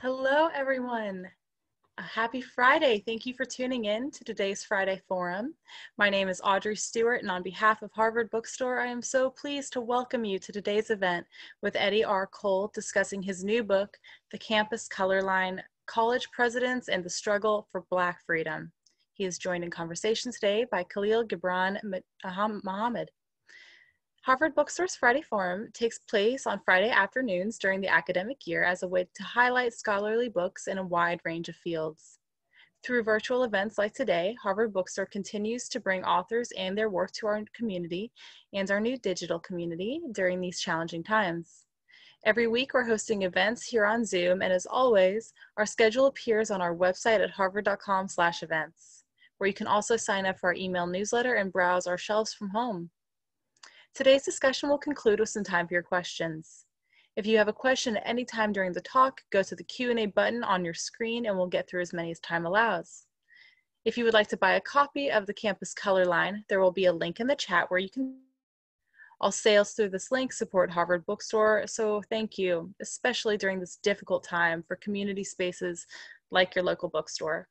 Hello, everyone. A happy Friday. Thank you for tuning in to today's Friday Forum. My name is Audrey Stewart, and on behalf of Harvard Bookstore, I am so pleased to welcome you to today's event with Eddie R. Cole discussing his new book, The Campus Color Line College Presidents and the Struggle for Black Freedom. He is joined in conversation today by Khalil Gibran Muhammad. Harvard Bookstore's Friday Forum takes place on Friday afternoons during the academic year as a way to highlight scholarly books in a wide range of fields. Through virtual events like today, Harvard Bookstore continues to bring authors and their work to our community and our new digital community during these challenging times. Every week, we're hosting events here on Zoom, and as always, our schedule appears on our website at harvard.com/events, where you can also sign up for our email newsletter and browse our shelves from home. Today's discussion will conclude with some time for your questions. If you have a question at any time during the talk, go to the Q&A button on your screen and we'll get through as many as time allows. If you would like to buy a copy of the Campus Color Line, there will be a link in the chat where you can all sales through this link support Harvard Bookstore, so thank you, especially during this difficult time for community spaces like your local bookstore.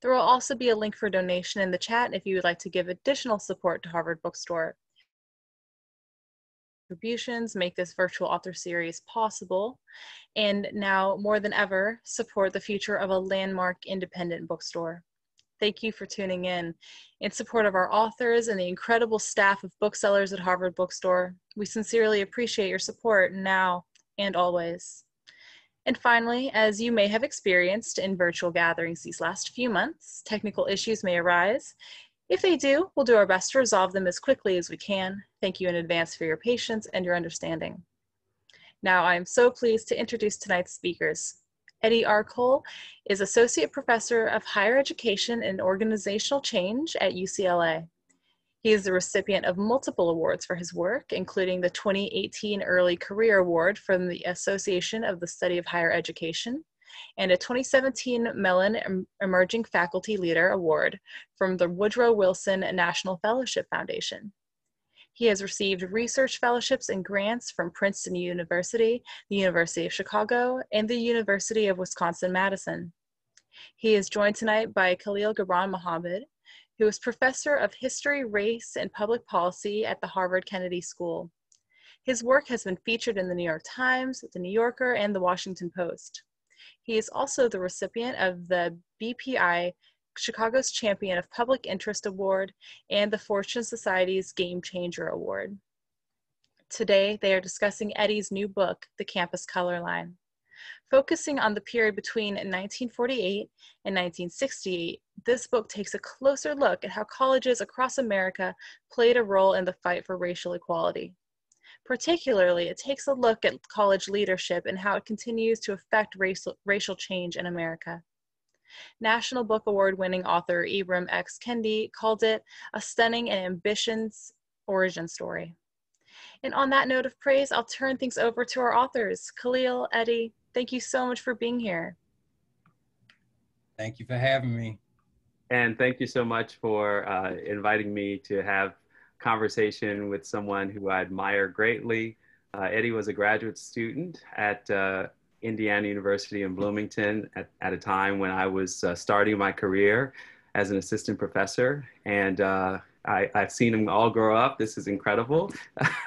There will also be a link for donation in the chat if you would like to give additional support to Harvard Bookstore contributions make this virtual author series possible, and now more than ever, support the future of a landmark independent bookstore. Thank you for tuning in. In support of our authors and the incredible staff of booksellers at Harvard Bookstore, we sincerely appreciate your support now and always. And finally, as you may have experienced in virtual gatherings these last few months, technical issues may arise, if they do, we'll do our best to resolve them as quickly as we can. Thank you in advance for your patience and your understanding. Now, I am so pleased to introduce tonight's speakers. Eddie R. Cole is Associate Professor of Higher Education and Organizational Change at UCLA. He is the recipient of multiple awards for his work, including the 2018 Early Career Award from the Association of the Study of Higher Education, and a 2017 Mellon Emerging Faculty Leader Award from the Woodrow Wilson National Fellowship Foundation. He has received research fellowships and grants from Princeton University, the University of Chicago, and the University of Wisconsin-Madison. He is joined tonight by Khalil Gibran Muhammad, who is Professor of History, Race, and Public Policy at the Harvard Kennedy School. His work has been featured in the New York Times, the New Yorker, and the Washington Post. He is also the recipient of the BPI Chicago's Champion of Public Interest Award and the Fortune Society's Game Changer Award. Today, they are discussing Eddie's new book, The Campus Color Line. Focusing on the period between 1948 and 1968, this book takes a closer look at how colleges across America played a role in the fight for racial equality. Particularly, it takes a look at college leadership and how it continues to affect racial, racial change in America. National Book Award winning author Ibram X. Kendi called it a stunning and ambitious origin story. And on that note of praise, I'll turn things over to our authors. Khalil, Eddie, thank you so much for being here. Thank you for having me. And thank you so much for uh, inviting me to have conversation with someone who I admire greatly. Uh, Eddie was a graduate student at uh, Indiana University in Bloomington at, at, a time when I was uh, starting my career as an assistant professor. And uh, I, have seen him all grow up. This is incredible.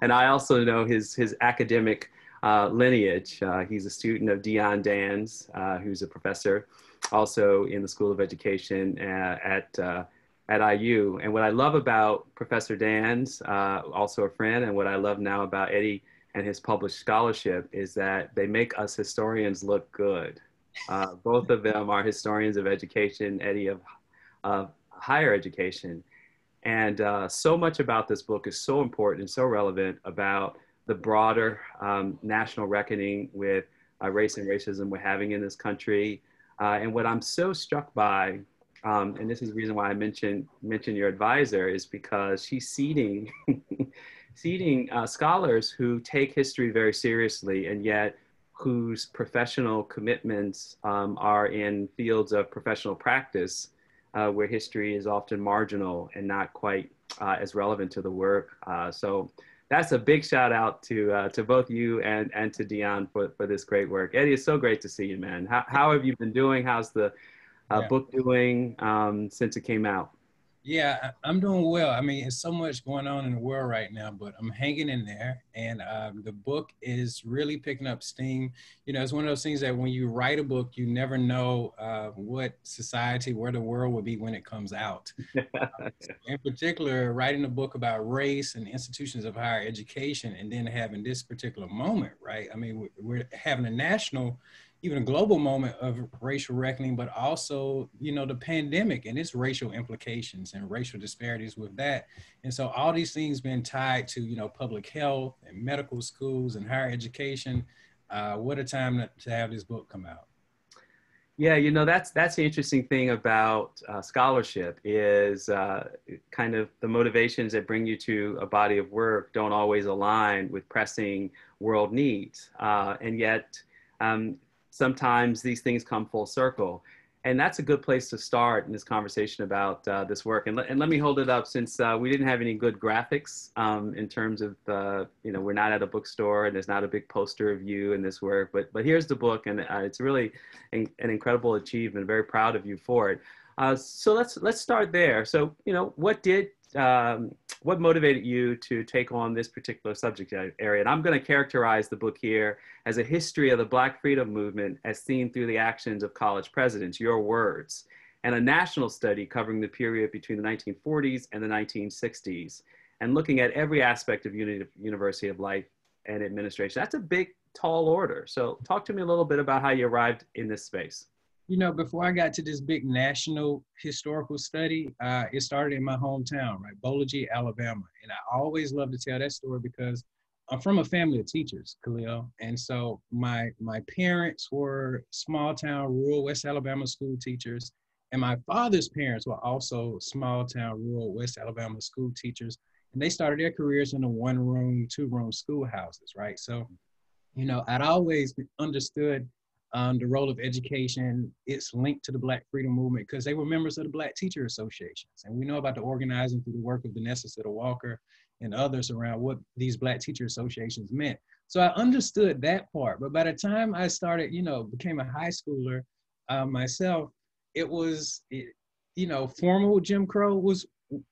and I also know his, his academic uh, lineage. Uh, he's a student of Dionne Danns, who's a professor also in the School of Education at at IU. And what I love about Professor Danns, uh, also a friend, and what I love now about Eddie and his published scholarship is that they make us historians look good. Uh, both of them are historians of education, Eddie of, of higher education. And uh, so much about this book is so important and so relevant about the broader um, national reckoning with uh, race and racism we're having in this country. Uh, and what I'm so struck by um, and this is the reason why I mentioned mention your advisor is because she's seeding seeding uh, scholars who take history very seriously and yet whose professional commitments um, are in fields of professional practice uh, where history is often marginal and not quite uh, as relevant to the work. Uh, so that's a big shout out to uh, to both you and and to Dionne for for this great work. Eddie, it's so great to see you, man. How how have you been doing? How's the uh, yeah. book doing um, since it came out? Yeah, I'm doing well. I mean, it's so much going on in the world right now, but I'm hanging in there. And um, the book is really picking up steam. You know, it's one of those things that when you write a book, you never know uh, what society, where the world will be when it comes out. in particular, writing a book about race and institutions of higher education, and then having this particular moment, right? I mean, we're having a national even a global moment of racial reckoning, but also, you know, the pandemic and its racial implications and racial disparities with that. And so all these things been tied to, you know, public health and medical schools and higher education. Uh, what a time to have this book come out. Yeah, you know that's that's the interesting thing about uh, scholarship is uh, kind of the motivations that bring you to a body of work don't always align with pressing world needs, uh, and yet um, sometimes these things come full circle. And that's a good place to start in this conversation about uh, this work. And, le- and let me hold it up since uh, we didn't have any good graphics um, in terms of, uh, you know, we're not at a bookstore and there's not a big poster of you in this work. But, but here's the book, and uh, it's really an, an incredible achievement. Very proud of you for it. Uh, so let's let's start there. So you know, what did um, what motivated you to take on this particular subject area? And I'm going to characterize the book here as a history of the Black freedom movement as seen through the actions of college presidents, your words, and a national study covering the period between the 1940s and the 1960s, and looking at every aspect of uni university of life and administration. That's a big, tall order. So talk to me a little bit about how you arrived in this space you know, before I got to this big national historical study, uh, it started in my hometown, right, Boligee, Alabama. And I always love to tell that story because I'm from a family of teachers, Khalil. And so my my parents were small town, rural West Alabama school teachers. And my father's parents were also small town, rural West Alabama school teachers. And they started their careers in the one room, two room schoolhouses, right? So, you know, I'd always understood um, the role of education, it's linked to the Black Freedom Movement because they were members of the Black Teacher Associations. And we know about the organizing through the work of Vanessa Siddle Walker and others around what these Black Teacher Associations meant. So I understood that part. But by the time I started, you know, became a high schooler uh, myself, it was, it, you know, formal Jim Crow was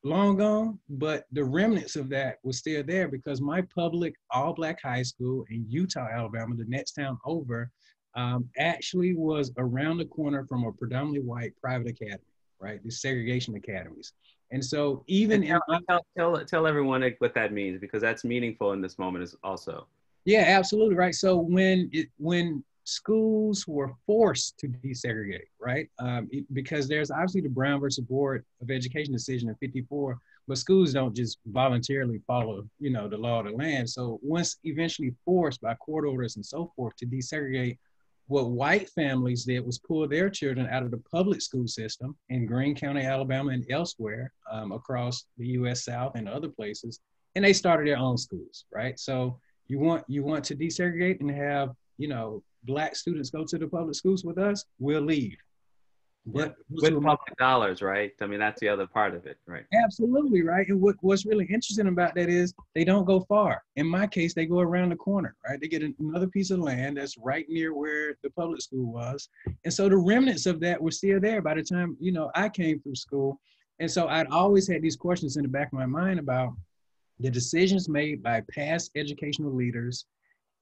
long gone, but the remnants of that was still there because my public all black high school in Eutaw, Alabama, the next town over, um, actually was around the corner from a predominantly white private academy, right? The segregation academies. And so even and tell, in, tell, tell, tell everyone what that means because that's meaningful in this moment is also. Yeah, absolutely, right. So when it, when schools were forced to desegregate, right? Um, it, because there's obviously the Brown versus Board of Education decision in 54, but schools don't just voluntarily follow, you know, the law of the land. So once eventually forced by court orders and so forth to desegregate what white families did was pull their children out of the public school system in Greene County, Alabama, and elsewhere um, across the U.S. South and other places, and they started their own schools. Right. So you want you want to desegregate and have you know black students go to the public schools with us. We'll leave. But with public dollars, right? I mean, that's the other part of it, right? Absolutely, right. And what, what's really interesting about that is they don't go far. In my case, they go around the corner, right? They get another piece of land that's right near where the public school was. And so the remnants of that were still there by the time, you know, I came through school. And so I'd always had these questions in the back of my mind about the decisions made by past educational leaders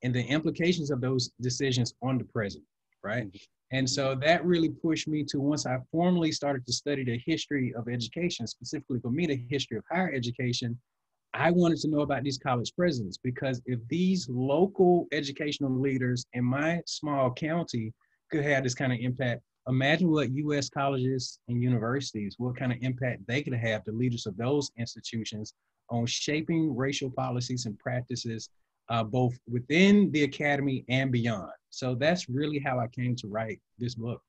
and the implications of those decisions on the present, right? Mm-hmm. And so mm-hmm. that really pushed me to once I formally started to study the history of education, specifically for me, the history of higher education, I wanted to know about these college presidents because if these local educational leaders in my small county could have this kind of impact, imagine what US colleges and universities, what kind of impact they could have, the leaders of those institutions, on shaping racial policies and practices uh, both within the academy and beyond. So that's really how I came to write this book.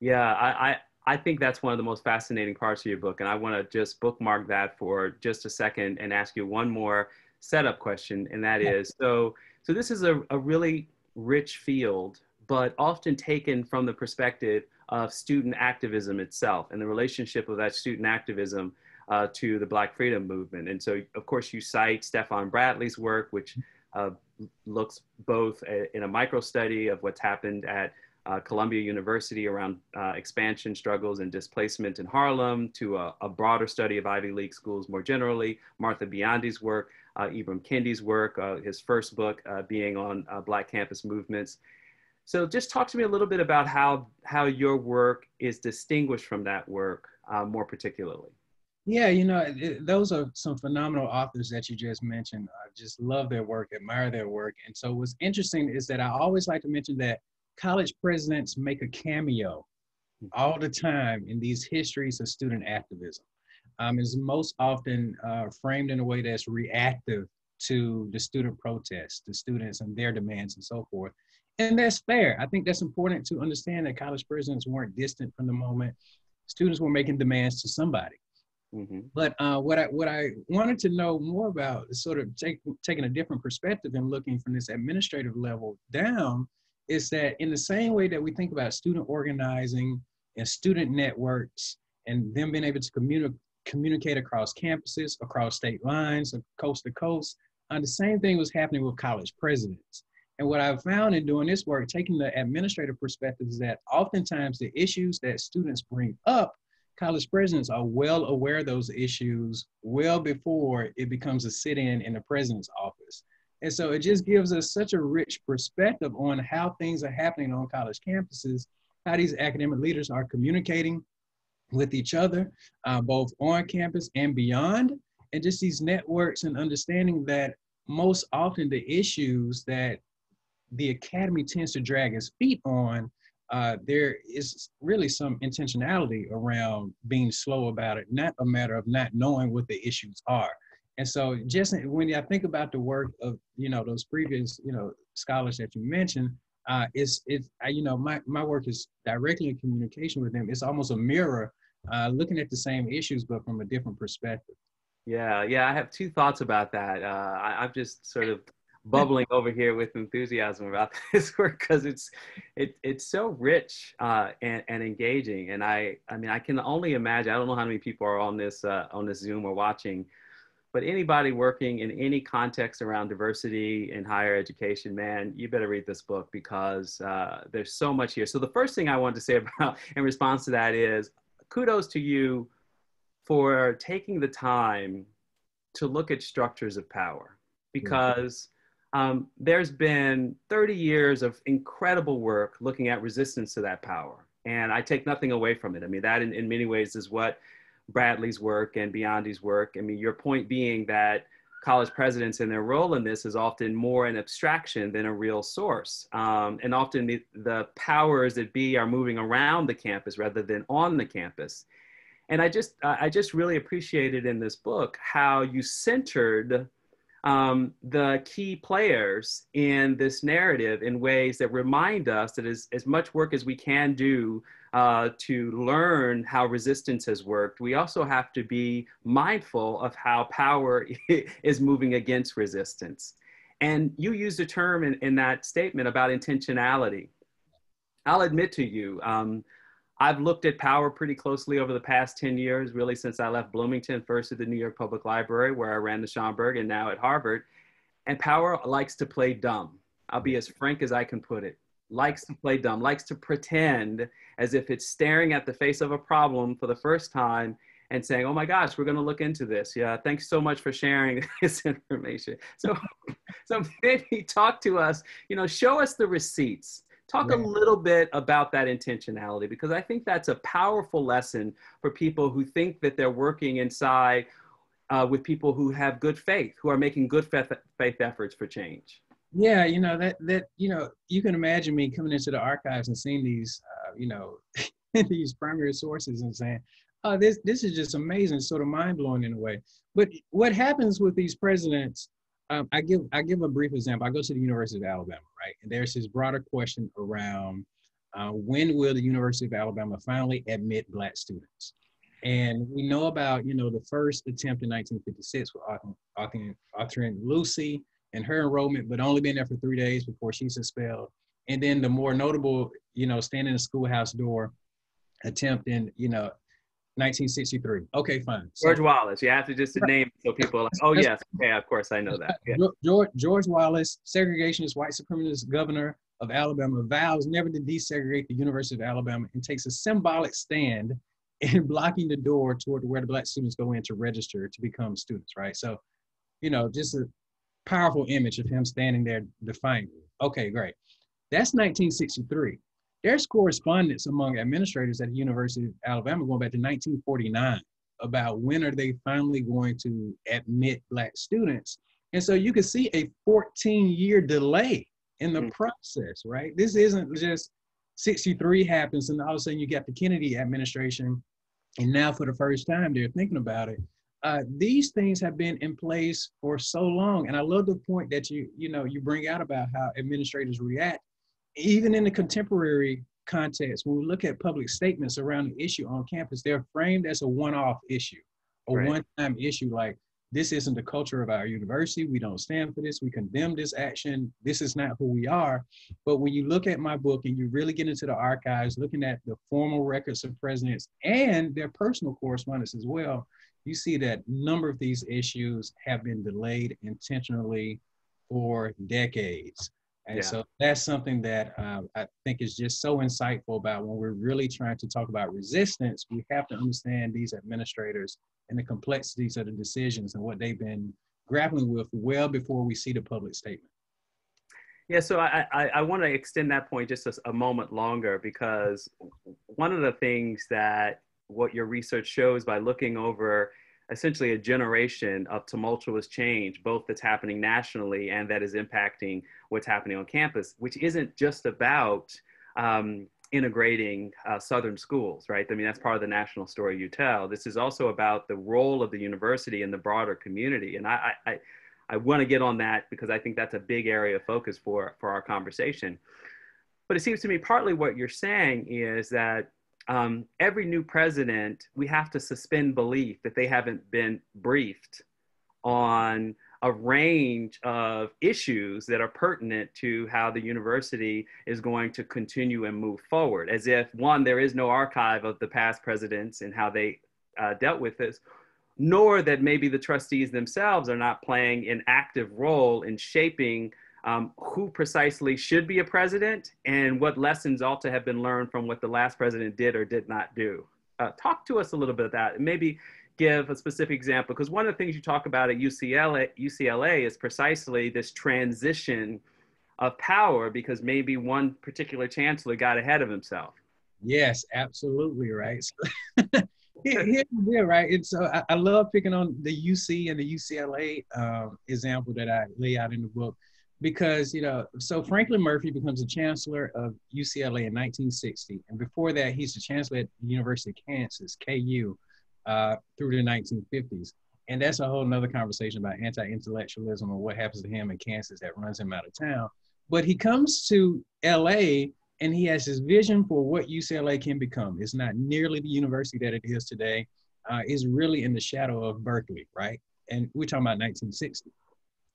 Yeah, I, I, I think that's one of the most fascinating parts of your book. And I want to just bookmark that for just a second and ask you one more setup question. And that is, so, so this is a, a really rich field, but often taken from the perspective of student activism itself and the relationship of that student activism uh, to the Black Freedom Movement. And so, of course, you cite Stefan Bradley's work, which uh, looks both a, in a micro study of what's happened at uh, Columbia University around uh, expansion struggles and displacement in Harlem to a, a, broader study of Ivy League schools more generally, Martha Biondi's work, uh, Ibram Kendi's work, uh, his first book being on Black campus movements. So just talk to me a little bit about how, how your work is distinguished from that work more particularly. Yeah, you know, it, those are some phenomenal authors that you just mentioned. I just love their work, admire their work. And so what's interesting is that I always like to mention that college presidents make a cameo all the time in these histories of student activism. Um, is most often uh, framed in a way that's reactive to the student protests, the students and their demands and so forth. And that's fair. I think that's important to understand that college presidents weren't distant from the moment. Students were making demands to somebody. Mm-hmm. But uh, what I what I wanted to know more about is sort of take, taking a different perspective and looking from this administrative level down is that in the same way that we think about student organizing and student networks and them being able to communi- communicate across campuses, across state lines, coast to coast, uh, the same thing was happening with college presidents. And what I've found in doing this work, taking the administrative perspective, is that oftentimes the issues that students bring up, college presidents are well aware of those issues well before it becomes a sit-in in the president's office. And so it just gives us such a rich perspective on how things are happening on college campuses, how these academic leaders are communicating with each other, uh, both on campus and beyond, and just these networks and understanding that most often the issues that the academy tends to drag its feet on, uh, there is really some intentionality around being slow about it, not a matter of not knowing what the issues are. And so just when I think about the work of, you know, those previous, you know, scholars that you mentioned, uh, it's, it's, you know, my, my work is directly in communication with them. It's almost a mirror uh, looking at the same issues, but from a different perspective. Yeah, yeah, I have two thoughts about that. Uh, I, I'm just sort of bubbling over here with enthusiasm about this work because it's it, it's so rich uh, and, and engaging. And I I mean I can only imagine. I don't know how many people are on this uh, on this Zoom or watching, but anybody working in any context around diversity in higher education, man, you better read this book because uh, there's so much here. So the first thing I want to say about in response to that is kudos to you for taking the time to look at structures of power because um, there's been 30 years of incredible work looking at resistance to that power. And I take nothing away from it. I mean, that in, in many ways is what Bradley's work and Biondi's work. I mean, your point being that college presidents and their role in this is often more an abstraction than a real source. Um, and often the, the powers that be are moving around the campus rather than on the campus. And I just, I just really appreciated in this book how you centered um, the key players in this narrative in ways that remind us that as, as much work as we can do uh, to learn how resistance has worked, we also have to be mindful of how power is moving against resistance. And you used a term in, in that statement about intentionality. I'll admit to you, um, I've looked at power pretty closely over the past 10 years, really since I left Bloomington, first at the New York Public Library, where I ran the Schomburg, and now at Harvard. And power likes to play dumb. I'll be as frank as I can put it likes to play dumb, likes to pretend as if it's staring at the face of a problem for the first time and saying, oh my gosh, we're going to look into this. Yeah, thanks so much for sharing this information. So, so maybe talk to us, you know, show us the receipts. Talk a little bit about that intentionality because I think that's a powerful lesson for people who think that they're working inside uh, with people who have good faith, who are making good faith, faith efforts for change. Yeah, you know that that you know you can imagine me coming into the archives and seeing these, uh, you know, these primary sources and saying, "Oh, this this is just amazing, sort of mind blowing in a way." But what happens with these presidents? Um, I give I give a brief example. I go to the University of Alabama, right, and there's this broader question around uh, when will the University of Alabama finally admit Black students? And we know about you know the first attempt in 1956 with Autherine, Autherine Lucy and her enrollment, but only been there for three days before she's expelled. And then the more notable, you know, standing in the schoolhouse door, attempt attempting, you know, 1963. Okay, fine. George Wallace. You have to just name so people are like, oh yes, okay, of course I know that. Yeah. George, George Wallace, segregationist, white supremacist governor of Alabama, vows never to desegregate the University of Alabama and takes a symbolic stand in blocking the door toward where the black students go in to register to become students, right? So, you know, just a powerful image of him standing there defining. Okay, great. That's 1963. There's correspondence among administrators at the University of Alabama going back to 1949 about when are they finally going to admit black students. And so you can see a 14 year delay in the mm-hmm. process, right? This isn't just 63 happens and all of a sudden you got the Kennedy administration and now for the first time they're thinking about it. Uh, these things have been in place for so long. And I love the point that you, you know, you bring out about how administrators react even in the contemporary context, when we look at public statements around the issue on campus, they're framed as a one-off issue, a right. one-time issue like this isn't the culture of our university. We don't stand for this. We condemn this action. This is not who we are. But when you look at my book and you really get into the archives, looking at the formal records of presidents and their personal correspondence as well, you see that number of these issues have been delayed intentionally for decades. And yeah. so that's something that uh, I think is just so insightful about when we're really trying to talk about resistance. We have to understand these administrators and the complexities of the decisions and what they've been grappling with well before we see the public statement. Yeah, so I, I, I want to extend that point just a, a moment longer because one of the things that what your research shows by looking over essentially a generation of tumultuous change, both that's happening nationally and that is impacting what's happening on campus, which isn't just about um, integrating uh, Southern schools, right? I mean, that's part of the national story you tell. This is also about the role of the university in the broader community. And I, I, I want to get on that because I think that's a big area of focus for, for our conversation. But it seems to me partly what you're saying is that um, every new president, we have to suspend belief that they haven't been briefed on a range of issues that are pertinent to how the university is going to continue and move forward. As if, one, there is no archive of the past presidents and how they uh, dealt with this, nor that maybe the trustees themselves are not playing an active role in shaping um, who precisely should be a president and what lessons ought to have been learned from what the last president did or did not do. Uh, talk to us a little bit of that. Maybe give a specific example because one of the things you talk about at UCLA, UCLA is precisely this transition of power because maybe one particular chancellor got ahead of himself. Yes, absolutely right. Here, here, right. And so I, I, love picking on the UC and the UCLA um, example that I lay out in the book because you know so franklin murphy becomes the chancellor of ucla in 1960 and before that he's the chancellor at the university of kansas ku uh, through the 1950s and that's a whole nother conversation about anti-intellectualism and what happens to him in kansas that runs him out of town. But he comes to la and he has his vision for what ucla can become. It's not nearly the university that it is today. Uh, is really in the shadow of berkeley right? And we're talking about 1960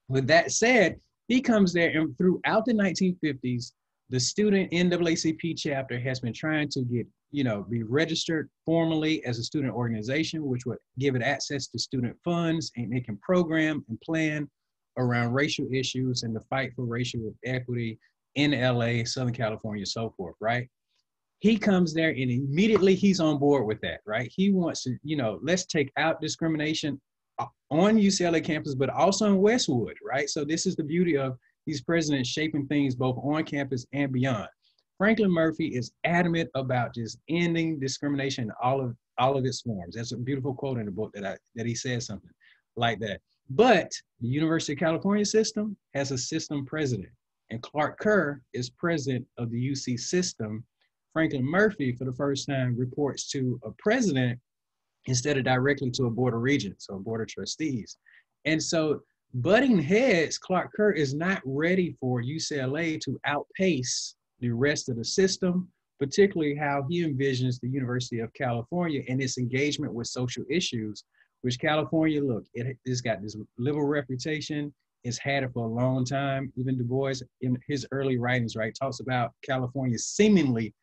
with that said he comes there and throughout the 1950s, the student NAACP chapter has been trying to get, you know, be registered formally as a student organization, which would give it access to student funds and it can program and plan around racial issues and the fight for racial equity in LA, Southern California, so forth, right? He comes there and immediately he's on board with that, right? He wants to, you know, let's take out discrimination on UCLA campus, but also in Westwood, right? So this is the beauty of these presidents shaping things both on campus and beyond. Franklin Murphy is adamant about just ending discrimination in all of all of its forms. That's a beautiful quote in the book that I that he says something like that. But the University of California system has a system president, and Clark Kerr is president of the UC system. Franklin Murphy, for the first time, reports to a president instead of directly to a board of regents or board of trustees. And so butting heads, Clark Kerr is not ready for UCLA to outpace the rest of the system, particularly how he envisions the University of California and its engagement with social issues, which California, look, it, it's got this liberal reputation. It's had it for a long time. Even Du Bois, in his early writings, right, talks about California seemingly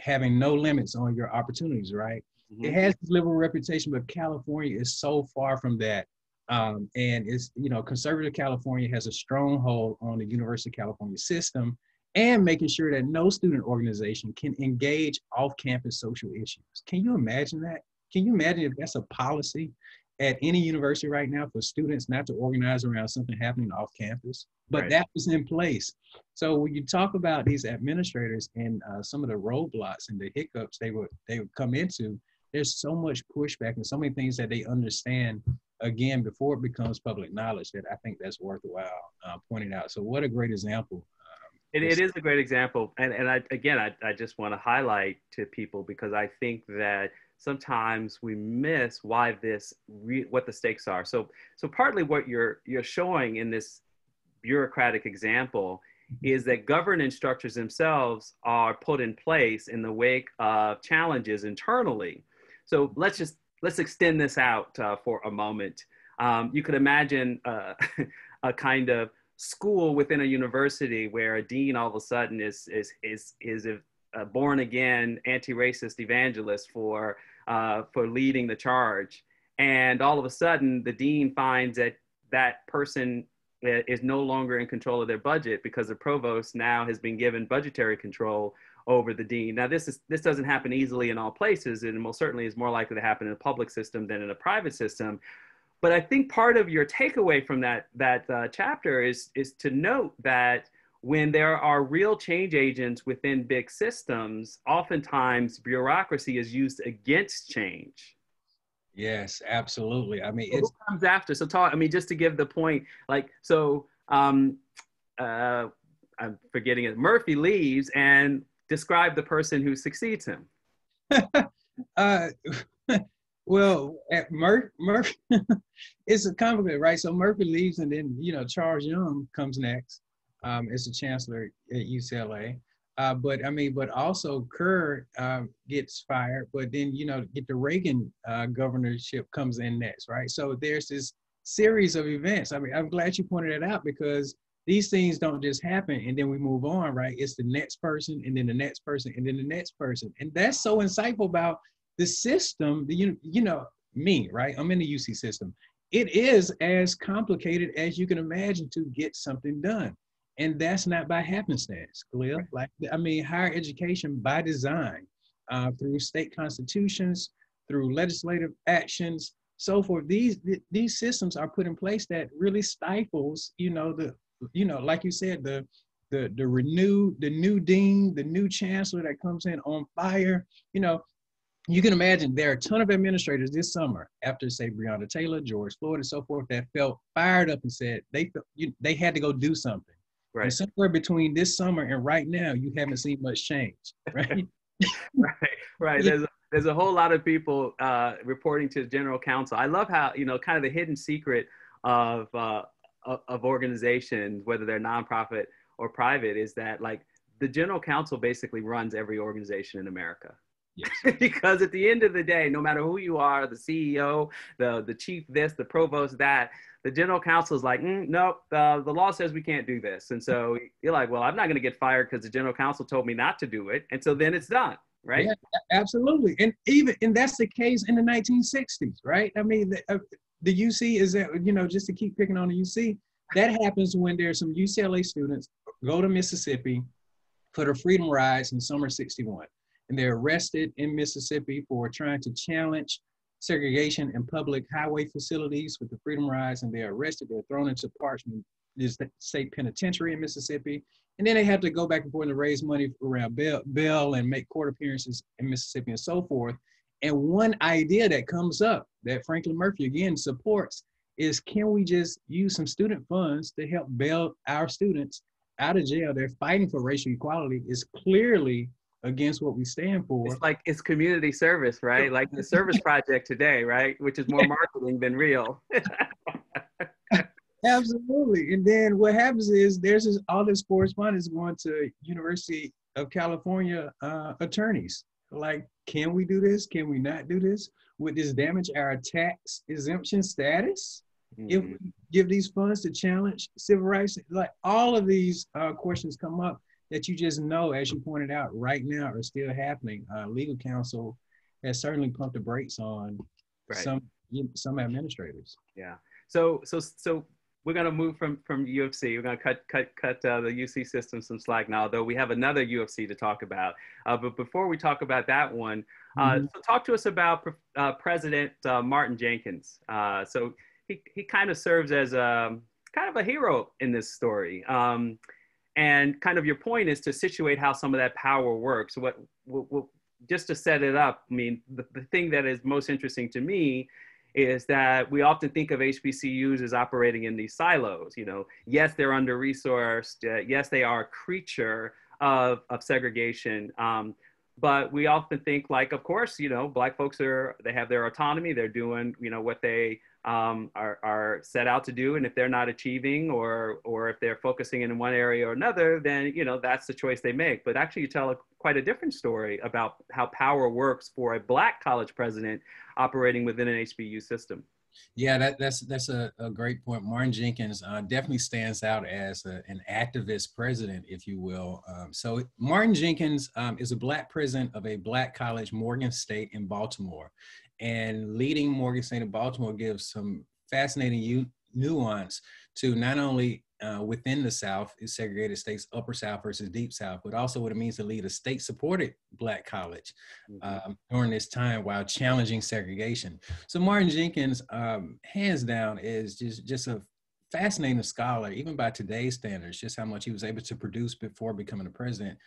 having no limits on your opportunities, right? Mm-hmm. It has this liberal reputation, but California is so far from that. Um, and it's, you know, conservative California has a stronghold on the University of California system and making sure that no student organization can engage off-campus social issues. Can you imagine that? Can you imagine if that's a policy at any university right now for students not to organize around something happening off campus? But right. that was in place. So when you talk about these administrators and uh, some of the roadblocks and the hiccups they would they would come into, there's so much pushback and so many things that they understand again before it becomes public knowledge that I think that's worthwhile uh, pointing out. So what a great example it, it is a great example. And, and I, again, I, I just want to highlight to people because I think that sometimes we miss why this, re- what the stakes are. So, so partly what you're, you're showing in this bureaucratic example is that governance structures themselves are put in place in the wake of challenges internally. So let's just, let's extend this out uh, for a moment. Um, you could imagine uh, a kind of school within a university where a dean all of a sudden is is is is a born again anti-racist evangelist for uh, for leading the charge, and all of a sudden the dean finds that that person is no longer in control of their budget because the provost now has been given budgetary control over the dean. Now this is this doesn't happen easily in all places, and most certainly is more likely to happen in a public system than in a private system. But I think part of your takeaway from that that uh, chapter is is to note that when there are real change agents within big systems, oftentimes bureaucracy is used against change. Yes, absolutely. I mean, so it comes after. So talk. I mean, just to give the point, like so. Um, uh, I'm forgetting it. Murphy leaves and describe the person who succeeds him. uh, well, at Mur- Murphy, it's a complicated, right? So Murphy leaves, and then you know Charles Young comes next um, as the chancellor at UCLA. Uh, but I mean, but also Kerr uh, gets fired, but then you know, get the Reagan uh, governorship comes in next, right? So there's this series of events. I mean, I'm glad you pointed it out because these things don't just happen and then we move on, right? It's the next person, and then the next person, and then the next person, and that's so insightful about the system, the, you, you know, me, right? I'm in the UC system. It is as complicated as you can imagine to get something done. And that's not by happenstance, Cliff. Like, I mean, higher education by design, uh, through state constitutions, through legislative actions, so forth. These these systems are put in place that really stifles, you know, the, you know, like you said, the the the renew, the new dean, the new chancellor that comes in on fire. You know, you can imagine there are a ton of administrators this summer after say Breonna Taylor, George Floyd, and so forth that felt fired up and said they felt, you, they had to go do something. Right. And somewhere between this summer and right now, you haven't seen much change, right? right, right. There's a, there's a whole lot of people uh, reporting to the general counsel. I love how you know kind of the hidden secret of uh, of organizations, whether they're nonprofit or private, is that like the general counsel basically runs every organization in America Yes. because at the end of the day, no matter who you are, the CEO, the the chief this, the provost that, the general counsel is like, mm, nope, uh, the law says we can't do this. And so you're like, well, I'm not going to get fired because the general counsel told me not to do it. And so then it's done, right? Yeah, absolutely. And even and that's the case in the 1960s, right? I mean, the, uh, the UC is that you know just to keep picking on the UC, that happens when there's some UCLA students go to Mississippi for the Freedom Rides in summer '61 and they're arrested in Mississippi for trying to challenge segregation in public highway facilities with the Freedom Rides, and they're arrested. They're thrown into Parchman State Penitentiary in Mississippi, and then they have to go back and forth to raise money around bail, bail and make court appearances in Mississippi and so forth. And one idea that comes up that Franklin Murphy again supports is can we just use some student funds to help bail our students out of jail? They're fighting for racial equality. Is clearly against what we stand for. It's like it's community service, right? Like the service project today, right? Which is more marketing than real. Absolutely. And then what happens is there's this, all this correspondence going to University of California uh, attorneys. Like, can we do this? Can we not do this? Would this damage our tax exemption status? Mm-hmm. If we give these funds to challenge civil rights, like all of these uh, questions come up that you just know, as you pointed out, right now are still happening. Uh, legal counsel has certainly pumped the brakes on right. some some administrators. Yeah. So so so we're going to move from from UFC. We're going to cut cut cut uh, the UC system some slack now, though we have another UFC to talk about. Uh, but before we talk about that one, uh, mm-hmm. so talk to us about uh, President uh, Martin Jenkins. Uh, so he he kind of serves as a kind of a hero in this story. Um, and kind of your point is to situate how some of that power works. What, what, what just to set it up, I mean, the, the thing that is most interesting to me is that we often think of HBCUs as operating in these silos. You know, yes, they're under resourced. Uh, yes, they are a creature of, of segregation. Um, but we often think like, of course, you know, black folks are, they have their autonomy. They're doing, you know, what they um, are, are set out to do. And if they're not achieving or, or if they're focusing in one area or another, then, you know, that's the choice they make. But actually you tell a, quite a different story about how power works for a black college president operating within an HBU system. Yeah, that, that's that's a, a great point. Martin Jenkins uh, definitely stands out as a, an activist president, if you will. Um, so Martin Jenkins um, is a black president of a black college, Morgan State in Baltimore. And leading Morgan State in Baltimore gives some fascinating u- nuance to not only uh, within the South is segregated states, upper South versus deep South, but also what it means to lead a state supported Black college mm-hmm. um, during this time while challenging segregation. So Martin Jenkins, um, hands down, is just, just a fascinating scholar, even by today's standards, just how much he was able to produce before becoming a president,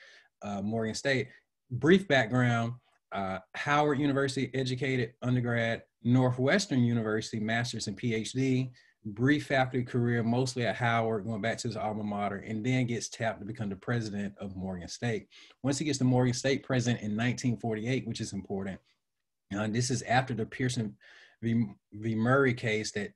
uh, Morgan State. Brief background, uh, Howard University educated undergrad, Northwestern University master's and PhD, brief faculty career, mostly at Howard, going back to his alma mater, and then gets tapped to become the president of Morgan State. Once he gets the Morgan State president in 1948, which is important, uh, this is after the Pearson v. v. Murray case that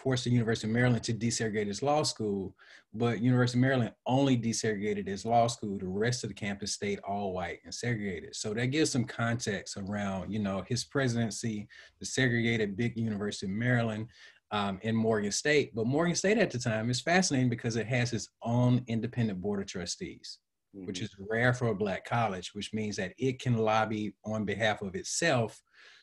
forced the University of Maryland to desegregate its law school, but University of Maryland only desegregated its law school. The rest of the campus stayed all white and segregated. So that gives some context around, you know, his presidency, the segregated big University of Maryland, um, in Morgan State. But Morgan State at the time is fascinating because it has its own independent board of trustees, mm-hmm. which is rare for a black college, which means that it can lobby on behalf of itself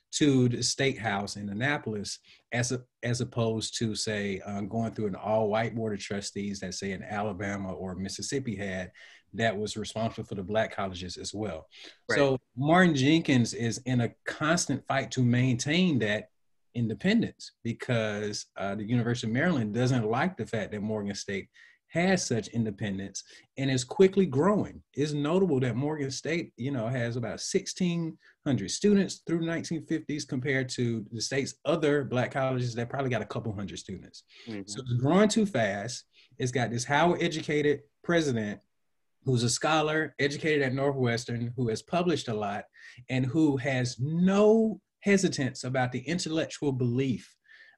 to the state house in Annapolis, as a, as opposed to say uh, going through an all-white board of trustees that say in Alabama or Mississippi had that was responsible for the black colleges as well. Right. So Martin Jenkins is in a constant fight to maintain that independence because uh, the University of Maryland doesn't like the fact that Morgan State has such independence and is quickly growing. It's notable that Morgan State, you know, has about 1,600 students through the 1950s compared to the state's other black colleges that probably got a couple hundred students. Mm-hmm. So it's growing too fast. It's got this Howard educated president who's a scholar, educated at Northwestern, who has published a lot, and who has no hesitance about the intellectual belief,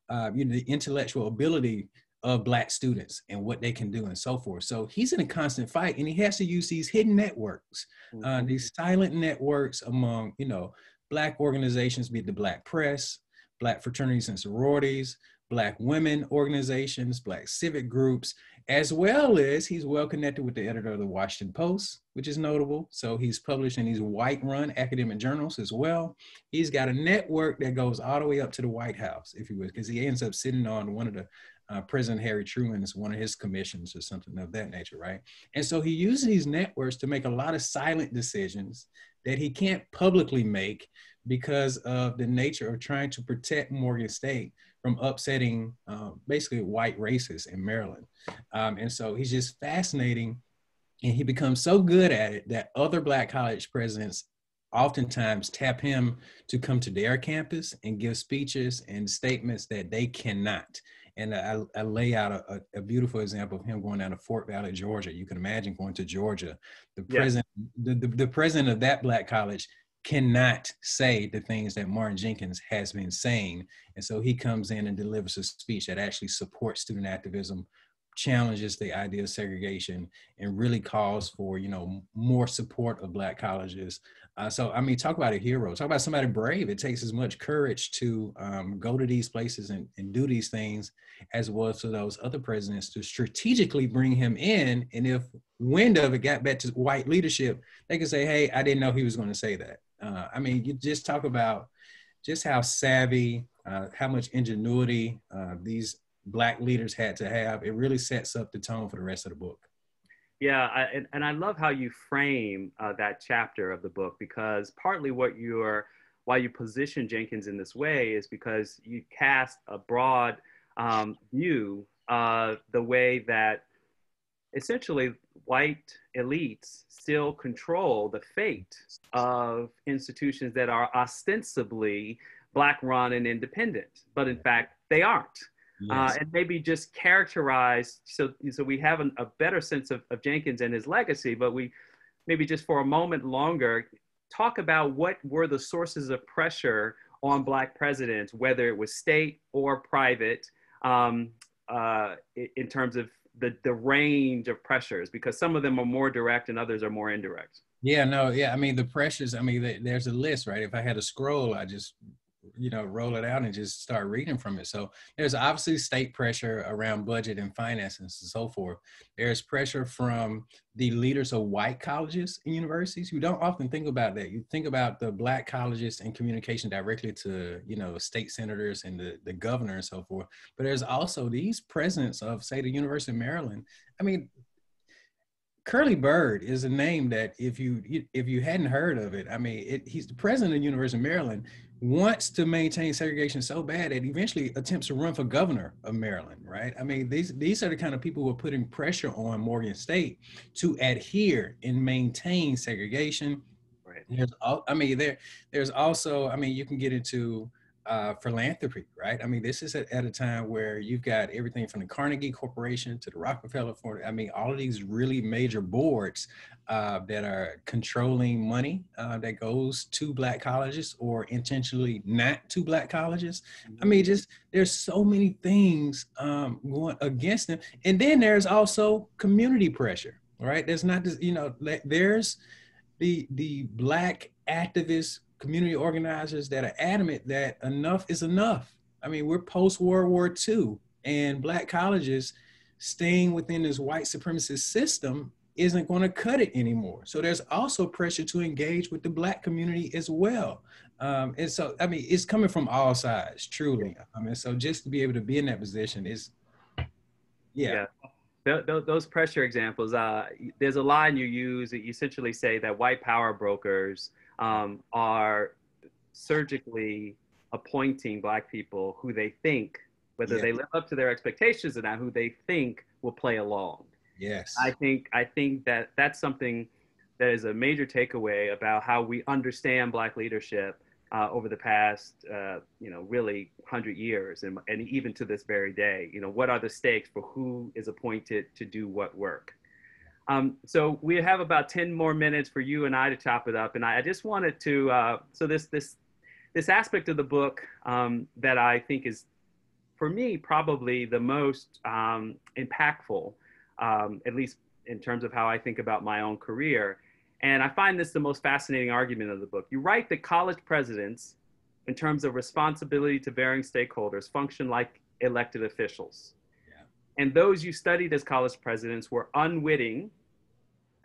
uh, you know, the intellectual ability of black students and what they can do and so forth. So he's in a constant fight and he has to use these hidden networks, uh, mm-hmm. uh, these silent networks among, you know, black organizations, be it the black press, black fraternities and sororities, black women organizations, black civic groups, as well as he's well connected with the editor of the Washington Post, which is notable. So he's published in these white run academic journals as well. He's got a network that goes all the way up to the White House, if you will, because he ends up sitting on one of the uh, President Harry Truman's one of his commissions or something of that nature, right? And so he uses these networks to make a lot of silent decisions that he can't publicly make because of the nature of trying to protect Morgan State from upsetting um, basically white racists in Maryland. Um, and so he's just fascinating and he becomes so good at it that other black college presidents oftentimes tap him to come to their campus and give speeches and statements that they cannot. And I, I lay out a, a, beautiful example of him going down to Fort Valley, Georgia. You can imagine going to Georgia. The yeah. president, the, the, the president of that black college cannot say the things that Martin Jenkins has been saying. And so he comes in and delivers a speech that actually supports student activism, challenges the idea of segregation, and really calls for, you know, more support of Black colleges. Uh, so, I mean, talk about a hero, talk about somebody brave. It takes as much courage to um, go to these places and, and do these things as well as to those other presidents to strategically bring him in. And if wind of it got back to white leadership, they could say, hey, I didn't know he was going to say that Uh, I mean, you just talk about just how savvy, uh, how much ingenuity uh, these black leaders had to have. It really sets up the tone for the rest of the book. Yeah, I, and, and I love how you frame uh, that chapter of the book because partly what you're, why you position Jenkins in this way is because you cast a broad um, view of the way that essentially white elites still control the fate of institutions that are ostensibly black run and independent, but in fact they aren't. Uh, yes. Uh, and maybe just characterize so so we have an, a better sense of, of Jenkins and his legacy, but we maybe just for a moment longer talk about what were the sources of pressure on black presidents, whether it was state or private, um, uh, in terms of the, the range of pressures, because some of them are more direct and others are more indirect. Yeah, no, yeah. I mean, the pressures, I mean, there's a list, right? If I had a scroll, I just you know roll it out and just start reading from it. So there's obviously state pressure around budget and finances and so forth. There's pressure from the leaders of white colleges and universities. Who don't often think about that. You think about the black colleges and communication directly to you know state senators and the, the governor and so forth. But there's also these presidents of say the university of maryland. I mean Curley Byrd is a name that if you if you hadn't heard of it, I mean, it, he's the president of the University of Maryland, wants to maintain segregation so bad that eventually attempts to run for governor of Maryland, right? I mean, these these are the kind of people who are putting pressure on Morgan State to adhere and maintain segregation. Right. There's, all I mean, there there's also, I mean, you can get into uh, philanthropy, right? I mean, this is at, at, a time where you've got everything from the Carnegie Corporation to the Rockefeller Fund. I mean, all of these really major boards uh, that are controlling money uh, that goes to black colleges or intentionally not to black colleges. I mean, just there's so many things um, going against them, and then there's also community pressure, right? There's not just you know there's the the black activists community organizers that are adamant that enough is enough. I mean, we're post World War II, and black colleges staying within this white supremacist system isn't going to cut it anymore. So there's also pressure to engage with the black community as well. Um, and so, I mean, it's coming from all sides, truly. I mean, so just to be able to be in that position is, yeah. yeah. those pressure examples, uh, there's a line you use that you essentially say that white power brokers um, are surgically appointing black people who they think, whether yeah. they live up to their expectations or not, who they think will play along. Yes. I think I think that that's something that is a major takeaway about how we understand black leadership uh, over the past, uh, you know, really hundred years, and, and even to this very day. You know, what are the stakes for who is appointed to do what work? Um, so we have about 10 more minutes for you and I to chop it up. And I, I just wanted to, uh, so this, this, this aspect of the book um, that I think is, for me, probably the most um, impactful, um, at least in terms of how I think about my own career. And I find this the most fascinating argument of the book. You write that college presidents, in terms of responsibility to varying stakeholders, function like elected officials. And those you studied as college presidents were unwitting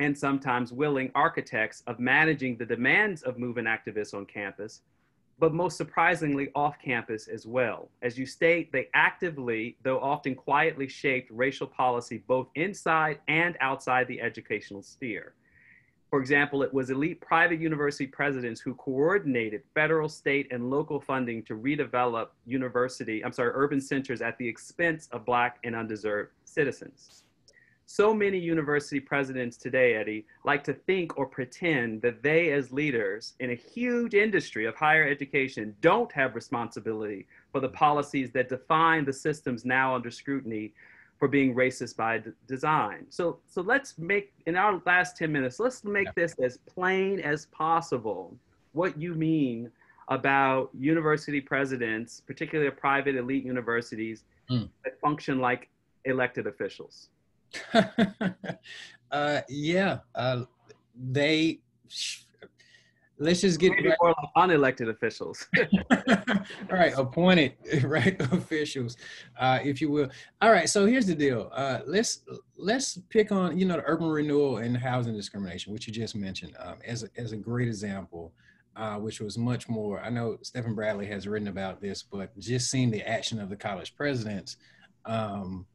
and sometimes willing architects of managing the demands of movement activists on campus, but most surprisingly off campus as well. As you state, they actively, though often quietly, shaped racial policy both inside and outside the educational sphere. For example, it was elite private university presidents who coordinated federal, state, and local funding to redevelop university, I'm sorry, urban centers at the expense of Black and undeserved citizens. So many university presidents today, Eddie, like to think or pretend that they, as leaders in a huge industry of higher education, don't have responsibility for the policies that define the systems now under scrutiny for being racist by d- design. So, so let's make, in our last 10 minutes, let's make this as plain as possible what you mean about university presidents, particularly private elite universities, mm. that function like elected officials. uh, yeah, uh, they. Let's just get right. unelected officials. All right, appointed right officials, uh, if you will. All right, so here's the deal. Uh, let's let's pick on you know the urban renewal and housing discrimination, which you just mentioned um, as a, as a great example uh, which was much more. I know Stefan Bradley has written about this, but just seeing the action of the college presidents um,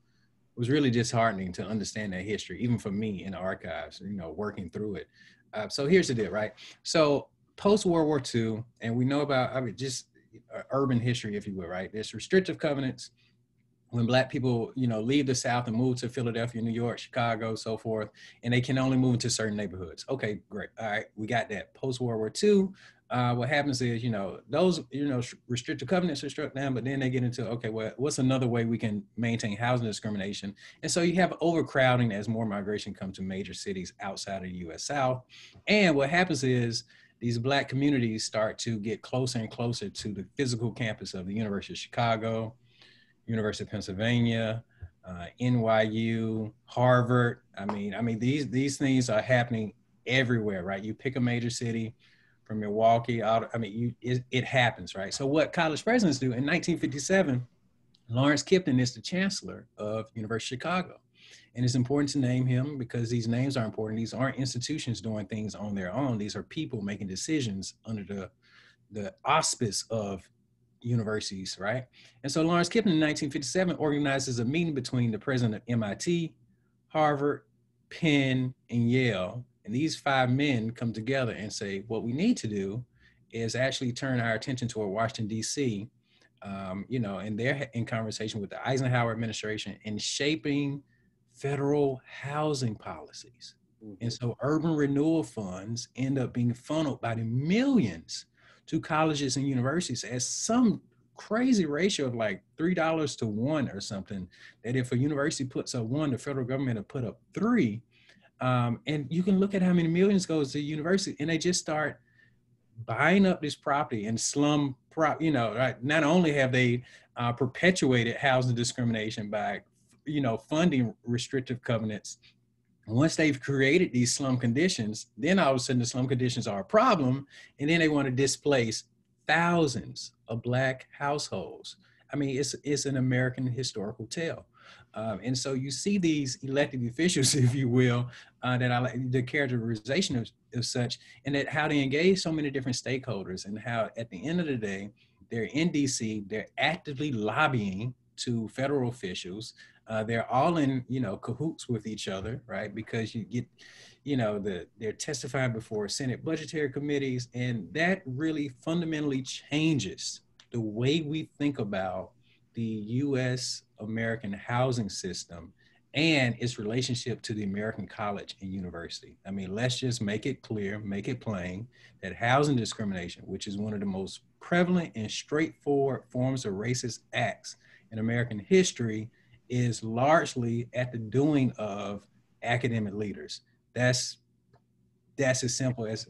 was really disheartening to understand that history, even for me in the archives, you know, working through it. Uh, so here's the deal, right? So post World War II, and we know about, I mean, just uh, urban history, if you will, right? There's restrictive covenants when black people, you know, leave the South and move to Philadelphia, New York, Chicago, so forth, and they can only move into certain neighborhoods. Okay, great. All right, we got that. Post World War II, uh, what happens is, you know, those, you know, restrictive covenants are struck down, but then they get into, okay, well, what's another way we can maintain housing discrimination? And so you have overcrowding as more migration comes to major cities outside of the U.S. South. And what happens is these black communities start to get closer and closer to the physical campus of the University of Chicago, University of Pennsylvania, uh, NYU, Harvard. I mean, I mean these these things are happening everywhere, right? You pick a major city from Milwaukee out. I mean, you it, it happens, right? So what college presidents do in 1957, Lawrence Kimpton is the chancellor of University of Chicago. And it's important to name him because these names are important. These aren't institutions doing things on their own. These are people making decisions under the the auspice of universities, right? And so Lawrence Kimpton in 1957 organizes a meeting between the president of MIT, Harvard, Penn, and Yale. And these five men come together and say, what we need to do is actually turn our attention toward Washington, D.C., um, you know, and they're in conversation with the Eisenhower administration in shaping federal housing policies. Mm-hmm. And so urban renewal funds end up being funneled by the millions to colleges and universities at some crazy ratio of like three dollars to one or something. That if a university puts up one, the federal government will put up three. Um, and you can look at how many millions goes to university, and they just start buying up this property and slum prop. You know, right? Not only have they uh, perpetuated housing discrimination by, you know, funding restrictive covenants once they've created these slum conditions, then all of a sudden the slum conditions are a problem, and then they want to displace thousands of black households. I mean, it's it's an American historical tale. Um, and so you see these elected officials, if you will, uh, that I like the characterization of, of such, and that how they engage so many different stakeholders, and how at the end of the day, they're in DC, they're actively lobbying to federal officials uh, they're all in, you know, cahoots with each other, right? Because you get, you know, the they're testifying before Senate budgetary committees, and that really fundamentally changes the way we think about the U.S. American housing system and its relationship to the American college and university. I mean, let's just make it clear, make it plain that housing discrimination, which is one of the most prevalent and straightforward forms of racist acts in American history, is largely at the doing of academic leaders. That's that's as simple as.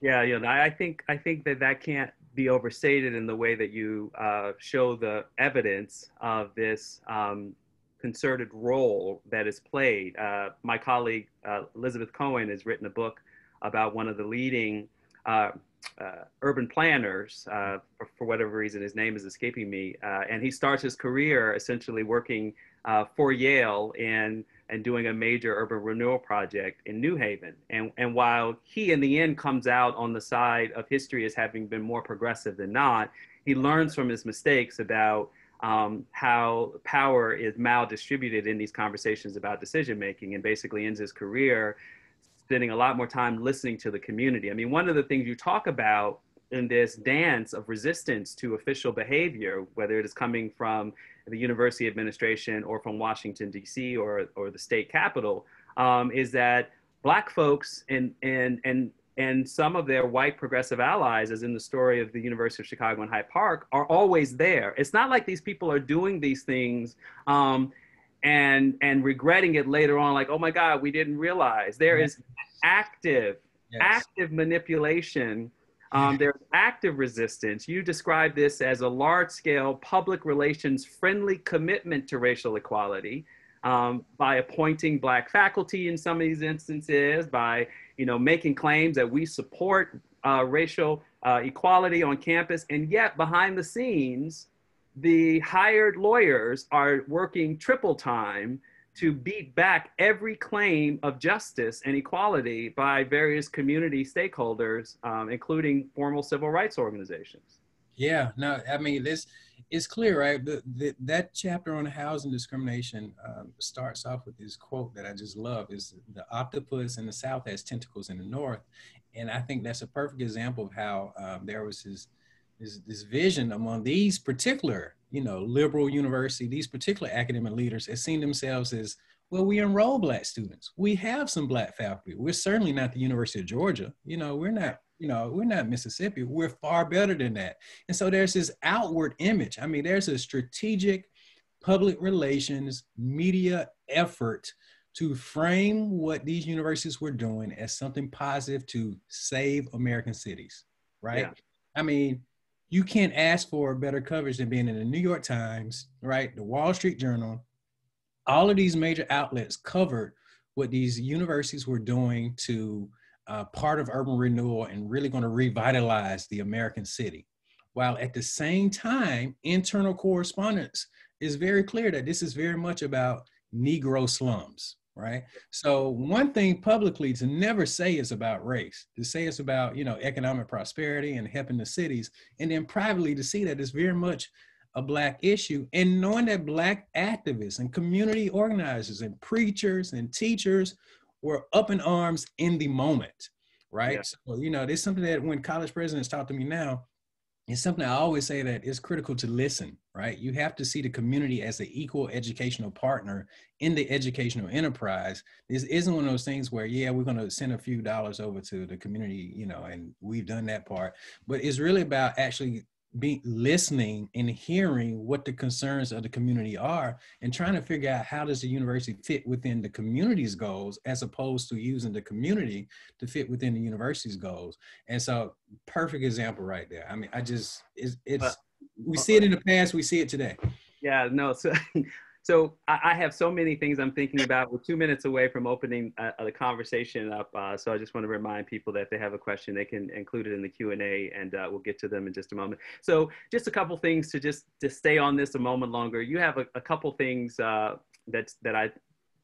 Yeah, you know, I think I think that that can't be overstated in the way that you uh, show the evidence of this um, concerted role that is played. Uh, my colleague uh, Lizabeth Cohen has written a book about one of the leading uh, urban planners, uh, for, for, whatever reason, his name is escaping me. Uh, and he starts his career essentially working uh, for Yale and, and doing a major urban renewal project in New Haven. And, and while he, in the end, comes out on the side of history as having been more progressive than not, he learns from his mistakes about um, how power is maldistributed in these conversations about decision making and basically ends his career spending a lot more time listening to the community. I mean, one of the things you talk about in this dance of resistance to official behavior, whether it is coming from the university administration or from Washington, D.C. or, or the state capitol, um, is that Black folks and, and, and, and some of their white progressive allies, as in the story of the University of Chicago and Hyde Park, are always there. It's not like these people are doing these things um, and and regretting it later on like oh my god we didn't realize. There is active yes. active manipulation um, there's active resistance. You describe this as a large scale public relations friendly commitment to racial equality um, by appointing black faculty in some of these instances by you know making claims that we support uh, racial uh, equality on campus and yet behind the scenes the hired lawyers are working triple time to beat back every claim of justice and equality by various community stakeholders, um, including formal civil rights organizations. Yeah, no, I mean, this it's clear, right? The, the, that chapter on housing discrimination um, starts off with this quote that I just love: "Is the octopus in the south has tentacles in the north," and I think that's a perfect example of how um, there was this, this this vision among these particular, you know, liberal university, these particular academic leaders, has seen themselves as well, we enroll black students. We have some black faculty. We're certainly not the University of Georgia. You know, we're not you know, we're not Mississippi. We're far better than that. And so there's this outward image. I mean, there's a strategic public relations media effort to frame what these universities were doing as something positive to save American cities, right? Yeah. I mean, you can't ask for better coverage than being in the New York Times, right? The Wall Street Journal. All of these major outlets covered what these universities were doing to uh, part of urban renewal and really going to revitalize the American city. While at the same time, internal correspondence is very clear that this is very much about Negro slums, right? So one thing publicly to never say is about race, to say it's about, you know, economic prosperity and helping the cities, and then privately to see that it's very much a black issue and knowing that black activists and community organizers and preachers and teachers were up in arms in the moment, right? Yeah. So, you know, there's something that when college presidents talk to me now, it's something I always say that it's critical to listen, right? You have to see the community as an equal educational partner in the educational enterprise. This isn't one of those things where, yeah, we're going to send a few dollars over to the community, you know, and we've done that part. But it's really about actually be listening and hearing what the concerns of the community are and trying to figure out how does the university fit within the community's goals as opposed to using the community to fit within the university's goals. And so perfect example right there. I mean i just it's, it's we uh, see it in the past we see it today. Yeah no so so I, have so many things I'm thinking about. We're two minutes away from opening uh, the conversation up. Uh, so I just want to remind people that if they have a question, they can include it in the Q&A and uh, we'll get to them in just a moment. So just a couple things to just to stay on this a moment longer. You have a, a couple things uh, that, that I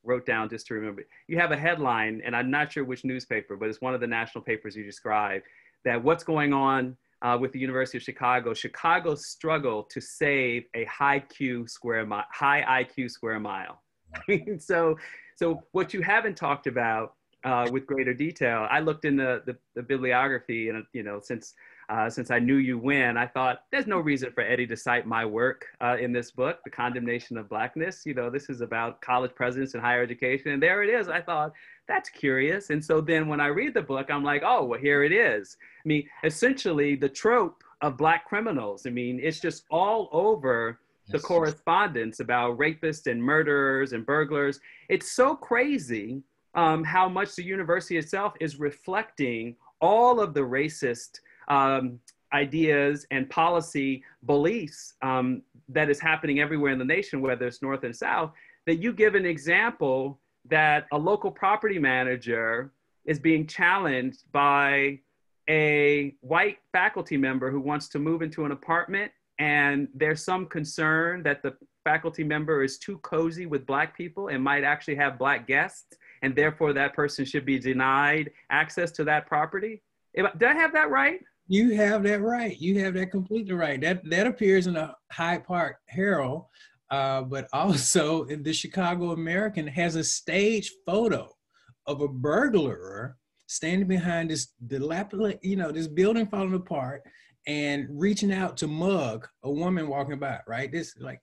wrote down just to remember. You have a headline, and I'm not sure which newspaper, but it's one of the national papers you describe, that what's going on uh, with the University of Chicago, Chicago struggled to save a high Q square mile, high IQ square mile. I mean, so, so what you haven't talked about uh, with greater detail, I looked in the, the, the bibliography and, you know, since, uh, since I knew you when, I thought there's no reason for Eddie to cite my work uh, in this book, The Condemnation of Blackness. You know, this is about college presidents and higher education. And there it is. I thought, that's curious. And so then when I read the book, I'm like, oh, well, here it is. I mean, essentially the trope of black criminals. I mean, it's just all over the correspondence about rapists and murderers and burglars. It's so crazy um, how much the university itself is reflecting all of the racist um, ideas and policy beliefs um, that is happening everywhere in the nation, whether it's North and South, that you give an example that a local property manager is being challenged by a white faculty member who wants to move into an apartment and there's some concern that the faculty member is too cozy with black people and might actually have black guests and therefore that person should be denied access to that property. Did i have that right you have that right you have that completely right that that appears in the hyde park herald uh, but also in the Chicago American has a stage photo of a burglar standing behind this dilapidated, you know, this building falling apart and reaching out to mug a woman walking by, right? This like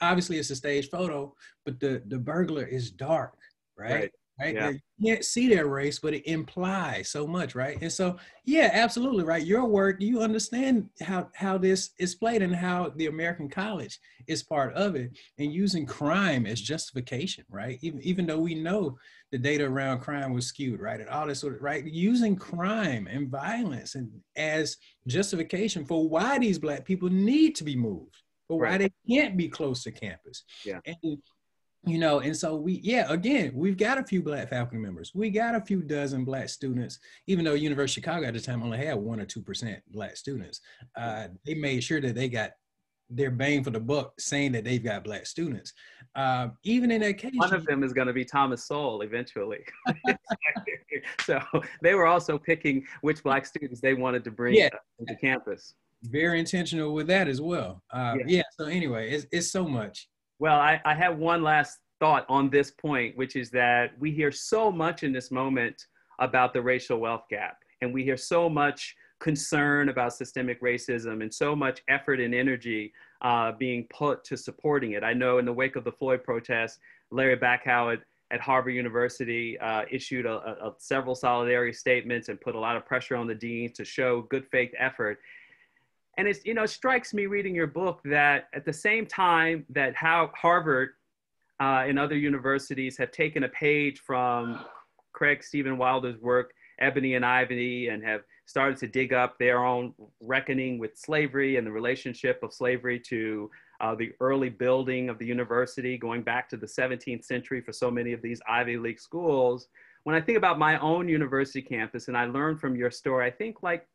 obviously it's a stage photo, but the the burglar is dark, right? right right? Yeah. You can't see their race, but it implies so much, right? And so, yeah, absolutely, right. Your work, you understand how how this is played and how the American college is part of it, and using crime as justification, right? Even even though we know the data around crime was skewed, right, and all this sort of right, using crime and violence and as justification for why these black people need to be moved, for right. why they can't be close to campus. Yeah. And you know and so we yeah again we've got a few black faculty members we got a few dozen black students even though university of chicago at the time only had one or two percent black students uh, they made sure that they got their bang for the buck saying that they've got black students. Uh, even in that case, one of them is going to be Thomas Sowell eventually. so they were also picking which black students they wanted to bring yeah. to campus. Very intentional with that as well. Uh, yeah. yeah. So anyway, it's it's so much. Well, I, I have one last thought on this point, which is that we hear so much in this moment about the racial wealth gap, and we hear so much concern about systemic racism and so much effort and energy uh, being put to supporting it. I know in the wake of the Floyd protests, Larry Bacow at, at Harvard University uh, issued a, a, a several solidarity statements and put a lot of pressure on the deans to show good faith effort. And it's, you know, it strikes me reading your book that at the same time that how Harvard uh, and other universities have taken a page from Craig Steven Wilder's work, Ebony and Ivy, and have started to dig up their own reckoning with slavery and the relationship of slavery to uh, the early building of the university, going back to the 17th century for so many of these Ivy League schools. When I think about my own university campus, and I learned from your story, I think like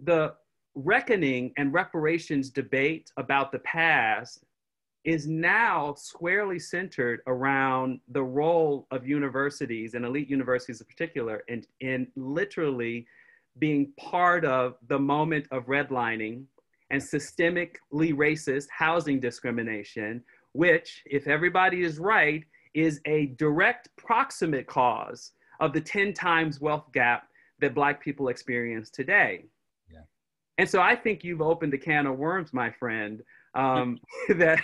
the reckoning and reparations debate about the past is now squarely centered around the role of universities and elite universities in particular in, in literally being part of the moment of redlining and systemically racist housing discrimination, which, if everybody is right, is a direct proximate cause of the 10 times wealth gap that Black people experience today. And so I think you've opened a can of worms, my friend, um, that,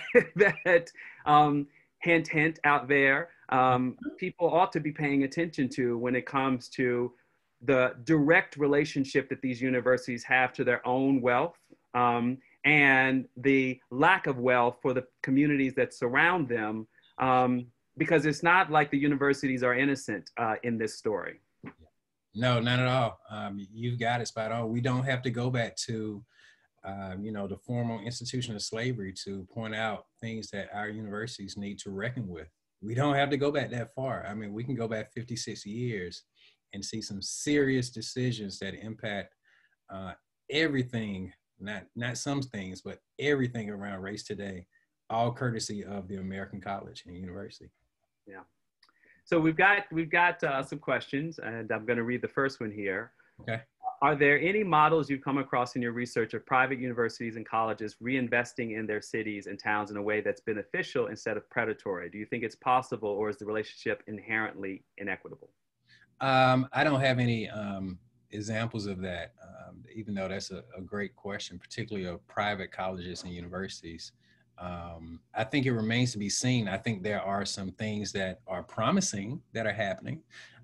that um, hint, hint out there, um, people ought to be paying attention to when it comes to the direct relationship that these universities have to their own wealth um, and the lack of wealth for the communities that surround them, um, because it's not like the universities are innocent uh, in this story. No, not at all. Um, you've got it spot on. We don't have to go back to, um, you know, the formal institution of slavery to point out things that our universities need to reckon with. We don't have to go back that far. I mean, we can go back 50, 60 years and see some serious decisions that impact uh, everything, not not some things, but everything around race today, all courtesy of the American College and University. Yeah. So we've got we've got uh, some questions, and I'm going to read the first one here. Okay. Are there any models you've come across in your research of private universities and colleges reinvesting in their cities and towns in a way that's beneficial instead of predatory? Do you think it's possible, or is the relationship inherently inequitable? Um, I don't have any um, examples of that, um, even though that's a, a, great question, particularly of private colleges and universities. Um, I think it remains to be seen. I think there are some things that are promising that are happening.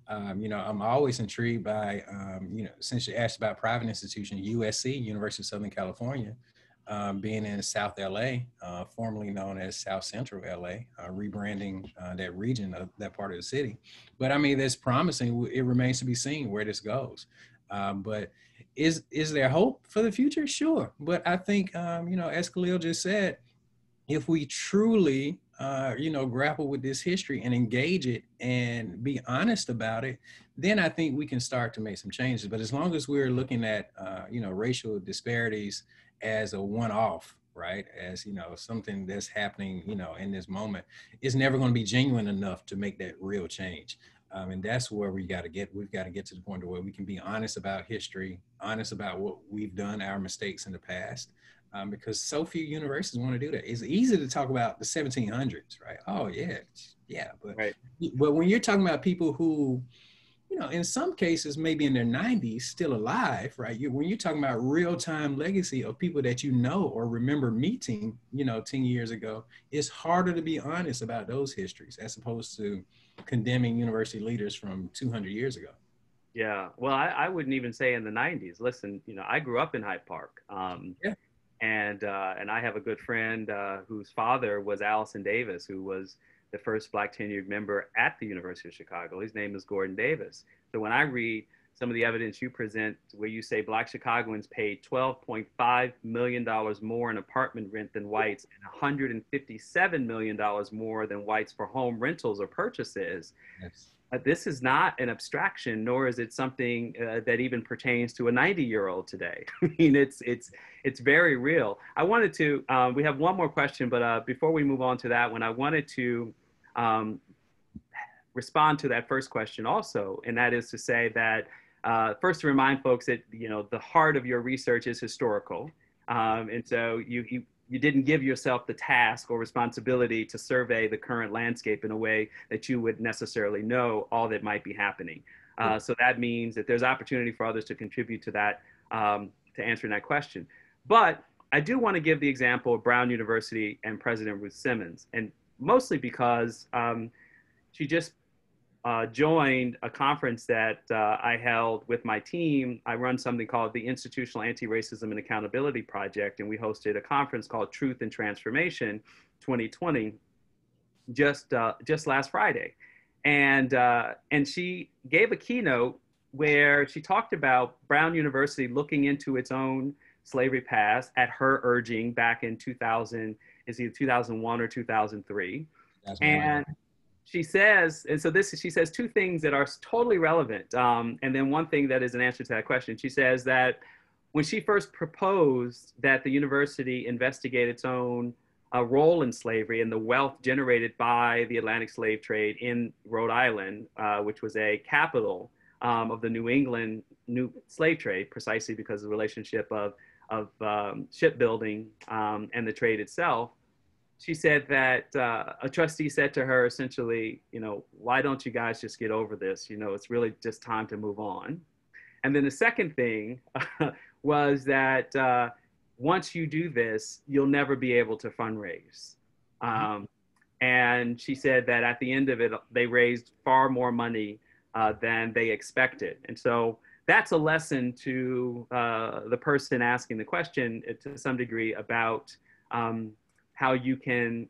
Um, you know, I'm always intrigued by, um, you know, since you asked about private institutions, USC, University of Southern California, um, being in South LA, uh, formerly known as South Central LA, uh, rebranding uh, that region of that part of the city. But I mean, that's promising. It remains to be seen where this goes. Um, but is is there hope for the future? Sure. But I think um, you know, as Khalil just said, if we truly uh, you know grapple with this history and engage it and be honest about it, then I think we can start to make some changes. But as long as we're looking at uh, you know racial disparities as a one-off right as you know something that's happening you know in this moment is never going to be genuine enough to make that real change um, and that's where we got to get we've got to get to the point where we can be honest about history honest about what we've done our mistakes in the past um, because so few universities want to do that it's easy to talk about the 1700s right oh yeah yeah but right. but when you're talking about people who you know, in some cases, maybe in their 90s, still alive, right? You, when you're talking about real time legacy of people that you know or remember meeting, you know, 10 years ago, it's harder to be honest about those histories as opposed to condemning university leaders from 200 years ago. Yeah, well, I, I wouldn't even say in the 90s. Listen, you know, I grew up in Hyde Park. Um, yeah. And, uh, and I have a good friend uh, whose father was Allison Davis, who was the first black tenured member at the University of Chicago. His name is Gordon Davis. So when I read some of the evidence you present where you say black Chicagoans paid $12.5 million more in apartment rent than whites and $157 million more than whites for home rentals or purchases. Yes. Uh, this is not an abstraction, nor is it something uh, that even pertains to a 90 year old today. I mean, it's, it's, it's very real. I wanted to, um, we have one more question, but uh, before we move on to that one, I wanted to um, respond to that first question also, and that is to say that uh, first to remind folks that you know the heart of your research is historical, um, and so you, you you didn't give yourself the task or responsibility to survey the current landscape in a way that you would necessarily know all that might be happening. Uh, so that means that there's opportunity for others to contribute to that, um, to answering that question. But I do want to give the example of Brown University and President Ruth Simmons, and mostly because um, she just uh, joined a conference that uh, I held with my team. I run something called the Institutional Anti-Racism and Accountability Project, and we hosted a conference called Truth and Transformation 2020 just uh, just last Friday, and uh, and she gave a keynote where she talked about Brown University looking into its own slavery passed at her urging back in 2000 is either 2001 or 2003, and she says, and so this, she says two things that are totally relevant. Um, and then one thing that is an answer to that question. She says that when she first proposed that the university investigate its own uh, role in slavery and the wealth generated by the Atlantic slave trade in Rhode Island, uh, which was a capital um, of the New England new slave trade, precisely because of the relationship of, of um, shipbuilding um, and the trade itself she said that uh, a trustee said to her essentially, you know, why don't you guys just get over this? You know, it's really just time to move on. And then the second thing was that uh, once you do this, you'll never be able to fundraise. Mm-hmm. Um, and she said that at the end of it, they raised far more money uh, than they expected. And so that's a lesson to uh, the person asking the question uh, to some degree about um, how you can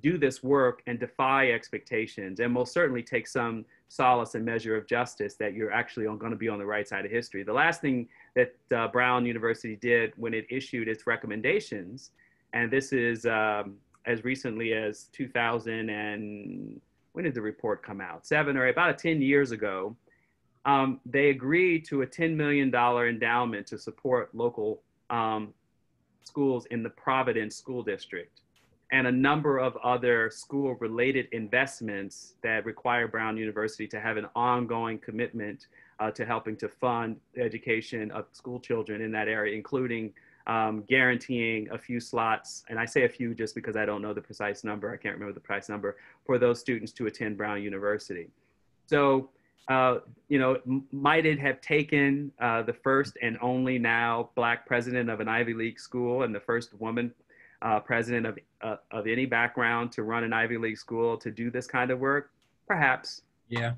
do this work and defy expectations and most certainly take some solace and measure of justice that you're actually going to be on the right side of history. The last thing that uh, Brown University did when it issued its recommendations, and this is um, as recently as 2000 and when did the report come out? Seven or about 10 years ago, um, they agreed to a $10 million endowment to support local um, schools in the Providence School District and a number of other school related investments that require Brown University to have an ongoing commitment uh, to helping to fund the education of school children in that area, including um, guaranteeing a few slots, and I say a few just because I don't know the precise number, I can't remember the precise number, for those students to attend Brown University. So uh, you know, might it have taken uh, the first and only now black president of an Ivy League school and the first woman uh, president of, uh, of any background to run an Ivy League school to do this kind of work? Perhaps. Yeah.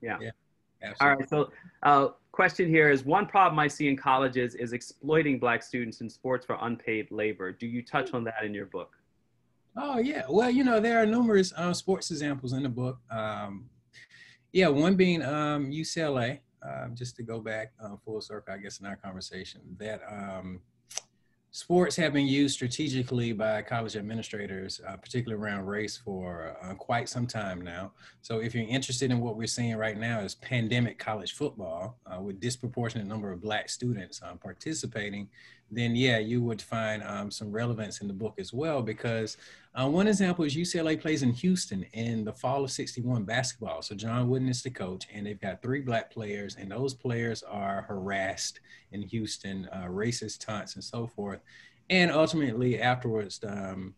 Yeah. yeah All right. So, uh, question here is one problem I see in colleges is exploiting black students in sports for unpaid labor. Do you touch on that in your book? Oh yeah. Well, you know, there are numerous sports examples in the book. Um, yeah, one being um, UCLA. Um, just to go back uh, full circle, I guess, in our conversation, that um, sports have been used strategically by college administrators, uh, particularly around race, for uh, quite some time now. So, if you're interested in what we're seeing right now is pandemic college football uh, with disproportionate number of Black students um, participating, then yeah, you would find um, some relevance in the book as well. Because uh, one example is UCLA plays in Houston in the fall of 61 basketball. So John Wooden is the coach, and they've got three black players, and those players are harassed in Houston, uh, racist taunts and so forth. And ultimately, afterwards, um,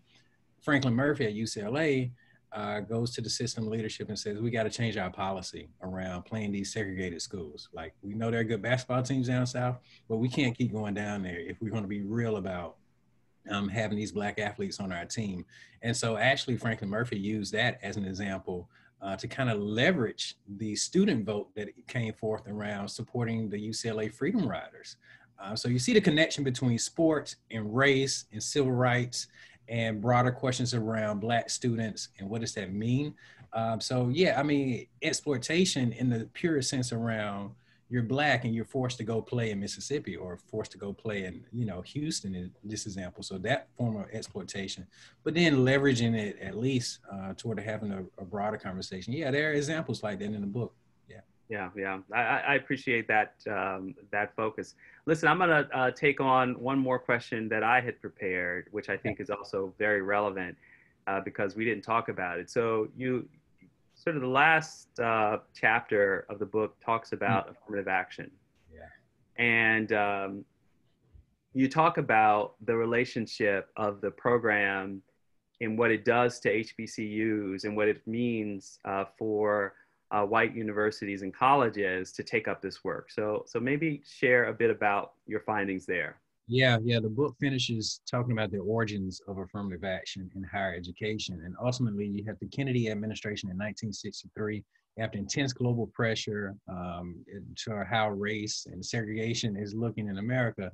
Franklin Murphy at UCLA uh, goes to the system leadership and says, we got to change our policy around playing these segregated schools. Like, we know there are good basketball teams down south, but we can't keep going down there if we're going to be real about um, having these black athletes on our team. And so, actually, Franklin Murphy used that as an example uh, to kind of leverage the student vote that came forth around supporting the UCLA Freedom Riders. Uh, so, you see the connection between sports and race and civil rights and broader questions around black students and what does that mean um, so yeah i mean exploitation in the purest sense around you're black and you're forced to go play in Mississippi or forced to go play in, you know, Houston in this example. So that form of exploitation, but then leveraging it at least uh, toward having a, a, broader conversation. Yeah, there are examples like that in the book. Yeah. Yeah, I, I appreciate that um, that focus. Listen, I'm gonna uh, take on one more question that I had prepared, which I think is also very relevant uh, because we didn't talk about it. So you sort of the last uh, chapter of the book talks about mm. affirmative action. Yeah. And um, you talk about the relationship of the program and what it does to HBCUs and what it means uh, for uh, white universities and colleges to take up this work. So, so maybe share a bit about your findings there. Yeah, yeah. The book finishes talking about the origins of affirmative action in higher education. And ultimately, you have the Kennedy administration in 1963, after intense global pressure um, to how race and segregation is looking in America.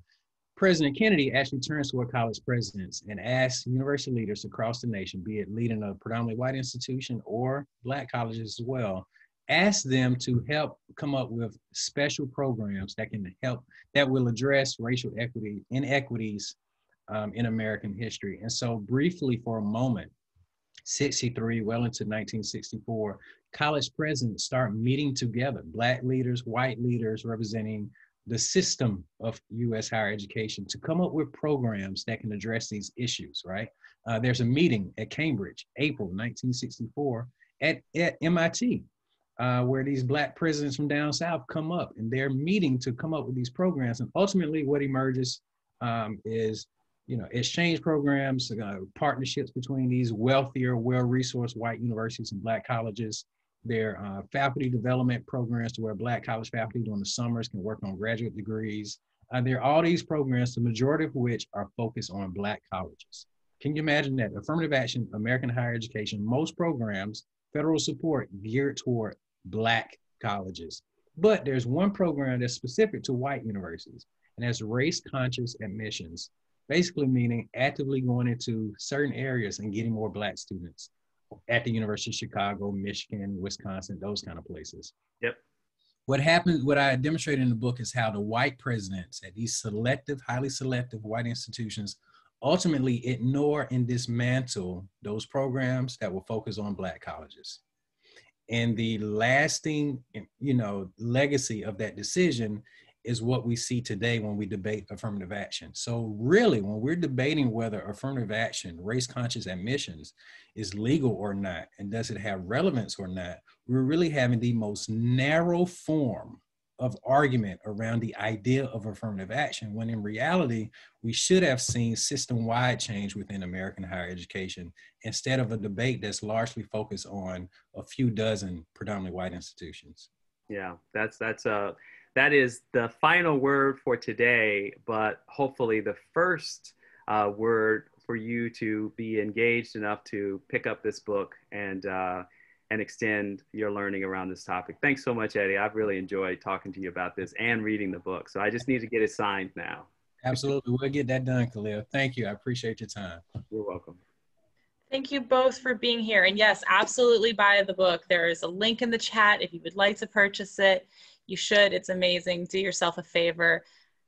President Kennedy actually turns toward college presidents and asks university leaders across the nation, be it leading a predominantly white institution or black colleges as well, ask them to help come up with special programs that can help that will address racial equity inequities um, in American history. And so, briefly for a moment, 63 well into 1964, college presidents start meeting together, black leaders, white leaders representing the system of U.S. higher education to come up with programs that can address these issues, right? Uh, there's a meeting at Cambridge, April 1964, at, at MIT, uh, where these black presidents from down south come up and they're meeting to come up with these programs. And ultimately, what emerges um, is, you know, exchange programs, uh, partnerships between these wealthier, well-resourced white universities and black colleges. Their uh, faculty development programs to where black college faculty during the summers can work on graduate degrees. Uh, there are all these programs, the majority of which are focused on black colleges. Can you imagine that? Affirmative action, American higher education, most programs, federal support geared toward black colleges. But there's one program that's specific to white universities, and that's race conscious admissions, basically meaning actively going into certain areas and getting more black students at the University of Chicago, Michigan, Wisconsin, those kind of places. Yep. What happened, what I demonstrated in the book is how the white presidents at these selective, highly selective white institutions ultimately ignore and dismantle those programs that will focus on black colleges and the lasting you know legacy of that decision is what we see today when we debate affirmative action. So really, when we're debating whether affirmative action, race conscious admissions is legal or not, and does it have relevance or not, we're really having the most narrow form of argument around the idea of affirmative action, when in reality, we should have seen system wide change within American higher education instead of a debate that's largely focused on a few dozen predominantly white institutions. Yeah, that's, that's, uh, that is the final word for today, but hopefully the first uh, word for you to be engaged enough to pick up this book and, uh, and extend your learning around this topic. Thanks so much, Eddie. I've really enjoyed talking to you about this and reading the book. So I just need to get it signed now. Absolutely. We'll get that done, Khalil. Thank you. I appreciate your time. You're welcome. Thank you both for being here. And yes, absolutely buy the book. There is a link in the chat if you would like to purchase it. You should. It's amazing. Do yourself a favor.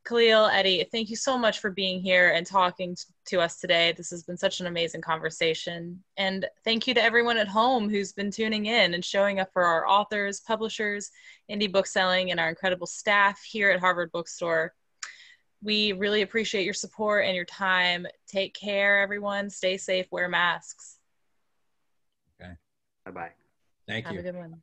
Khalil, Eddie, thank you so much for being here and talking to us today. This has been such an amazing conversation. And thank you to everyone at home who's been tuning in and showing up for our authors, publishers, indie bookselling, and our incredible staff here at Harvard Book Store. We really appreciate your support and your time. Take care, everyone. Stay safe, wear masks. Okay. Bye bye. Thank Have you. Have a good one.